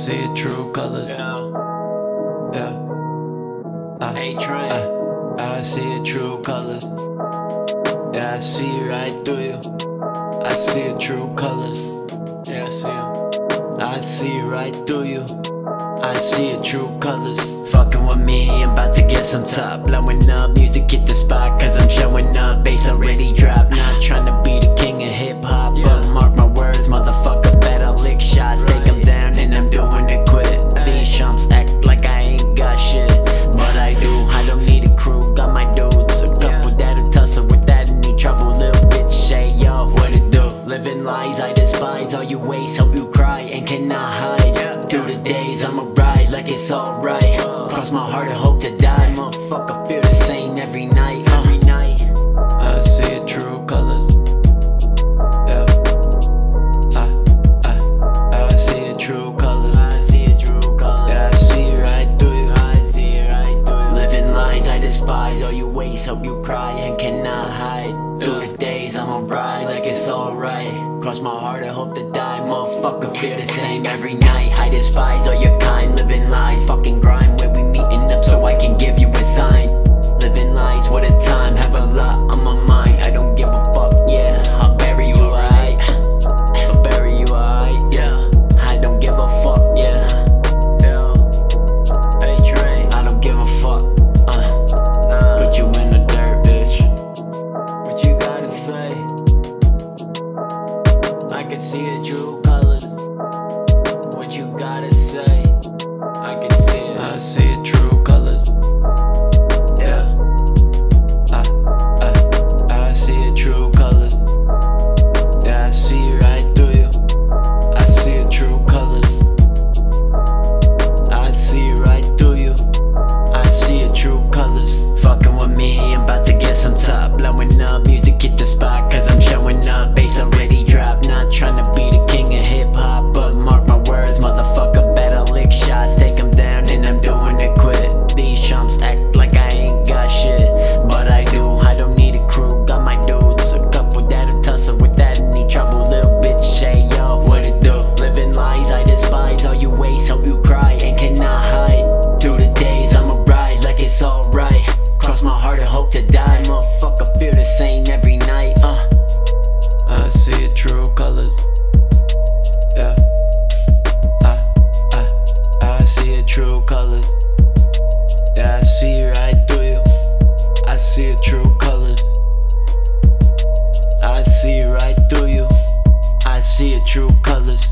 see true colors. Yeah. Yeah. I, A. I, I see it true colors. Yeah, I see right through you. I see it true colors. Yeah, I see him. I see right through you. I see it true colors. Fucking with me, I'm about to get some top. Blowing up, music hit the spot, cause I'm showing up. Bass already dropped. Days, I'ma ride like it's alright. Cross my heart, I hope to die. Motherfucker, feel the same every night. Every night. I see it true colors. Yeah. I, I, I see true colors. I see true colors. Yeah, I see right through you. I see right through you. Living lies, I despise all you waste. Hope you cry and cannot hide. Through the days, I'ma ride like it's alright. Cross my heart, I hope to die. Motherfucker, feel the same every night. I despise all your kind. Living lies, fucking grind. Where we meeting up so I can give you a sign. Living lies, true colors. What you gotta say, I can see it. I see it. true colors. Yeah, I see right through you. I see true colors. I see right through you. I see true colors.